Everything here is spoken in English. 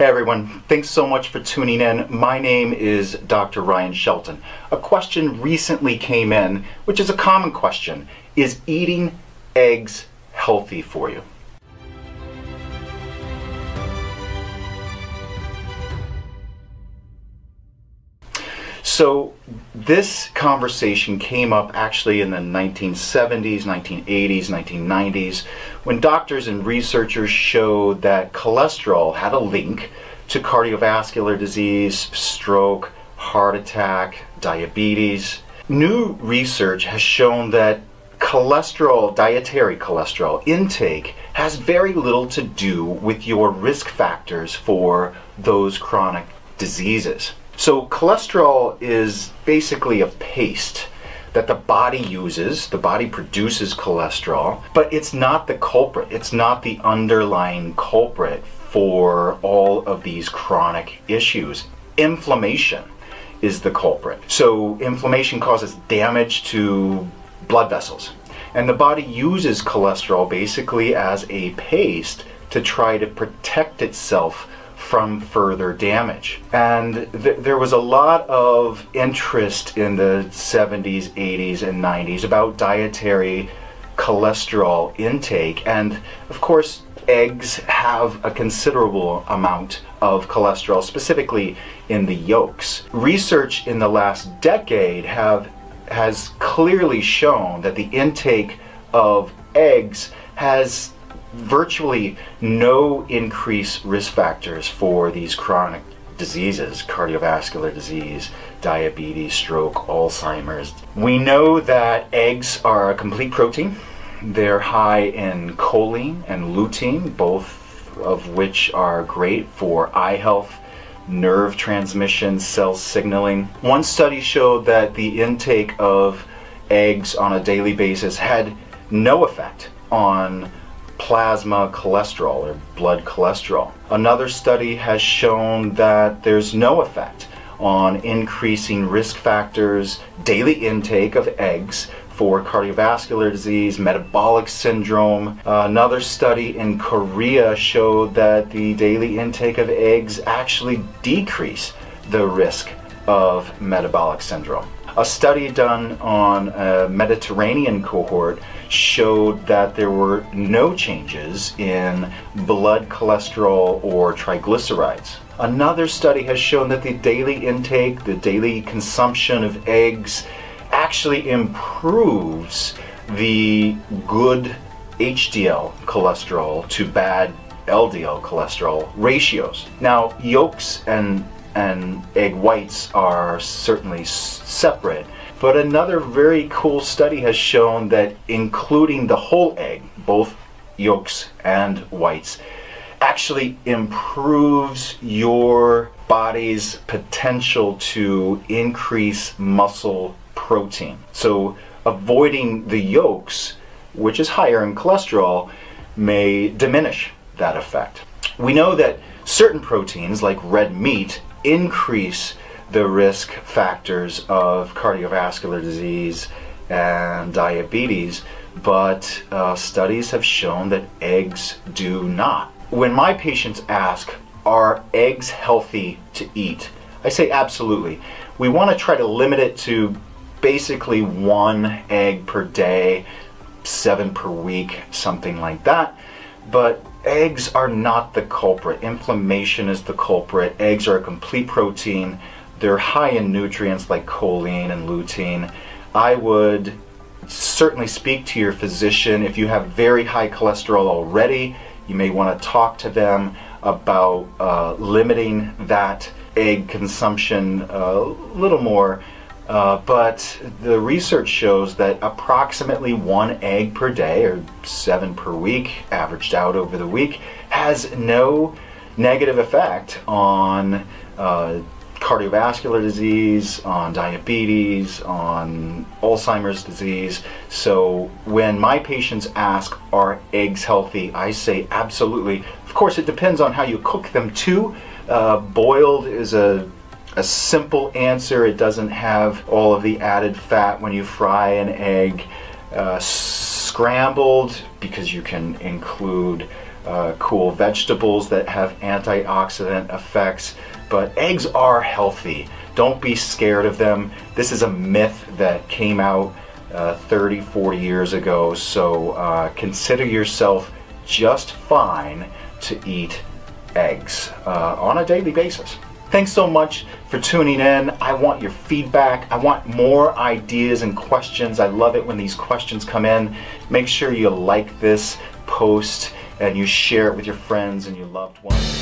Hey everyone, thanks so much for tuning in. My name is Dr. Ryan Shelton. A question recently came in, which is a common question Is eating eggs healthy for you? So, this conversation came up actually in the 1970s, 1980s, 1990s when doctors and researchers showed that cholesterol had a link to cardiovascular disease, stroke, heart attack, diabetes. New research has shown that cholesterol, dietary cholesterol intake, has very little to do with your risk factors for those chronic diseases. So cholesterol is basically a paste that the body uses, the body produces cholesterol, but it's not the culprit. It's not the underlying culprit for all of these chronic issues. Inflammation is the culprit. So inflammation causes damage to blood vessels. And the body uses cholesterol basically as a paste to try to protect itself from further damage. And th- there was a lot of interest in the 70s, 80s, and 90s about dietary cholesterol intake. And of course, eggs have a considerable amount of cholesterol, specifically in the yolks. Research in the last decade have has clearly shown that the intake of eggs has virtually no increased risk factors for these chronic diseases cardiovascular disease, diabetes, stroke, Alzheimer's. We know that eggs are a complete protein. They're high in choline and lutein, both of which are great for eye health, nerve transmission, cell signaling. One study showed that the intake of eggs on a daily basis had no effect on plasma cholesterol or blood cholesterol. Another study has shown that there's no effect on increasing risk factors, daily intake of eggs for cardiovascular disease, metabolic syndrome. Uh, another study in Korea showed that the daily intake of eggs actually decrease the risk of metabolic syndrome. A study done on a Mediterranean cohort showed that there were no changes in blood cholesterol or triglycerides. Another study has shown that the daily intake, the daily consumption of eggs, actually improves the good HDL cholesterol to bad LDL cholesterol ratios. Now, yolks and and egg whites are certainly separate. But another very cool study has shown that including the whole egg, both yolks and whites, actually improves your body's potential to increase muscle protein. So avoiding the yolks, which is higher in cholesterol, may diminish that effect. We know that certain proteins, like red meat, increase the risk factors of cardiovascular disease and diabetes, but uh, studies have shown that eggs do not. When my patients ask, are eggs healthy to eat? I say absolutely. We want to try to limit it to basically one egg per day, seven per week, something like that. But eggs are not the culprit. Inflammation is the culprit. Eggs are a complete protein. They're high in nutrients like choline and lutein. I would certainly speak to your physician if you have very high cholesterol already. You may want to talk to them about uh, limiting that egg consumption a little more uh, but the research shows that approximately one egg per day, or seven per week, averaged out over the week, has no negative effect on uh, cardiovascular disease, on diabetes, on Alzheimer's disease. So when my patients ask, are eggs healthy? I say absolutely. Of course, it depends on how you cook them too. Uh, boiled is a a simple answer. It doesn't have all of the added fat when you fry an egg. Uh, scrambled, because you can include uh, cool vegetables that have antioxidant effects, but eggs are healthy. Don't be scared of them. This is a myth that came out uh, 30, 40 years ago, so uh, consider yourself just fine to eat eggs uh, on a daily basis. Thanks so much for tuning in. I want your feedback. I want more ideas and questions. I love it when these questions come in. Make sure you like this post and you share it with your friends and your loved ones.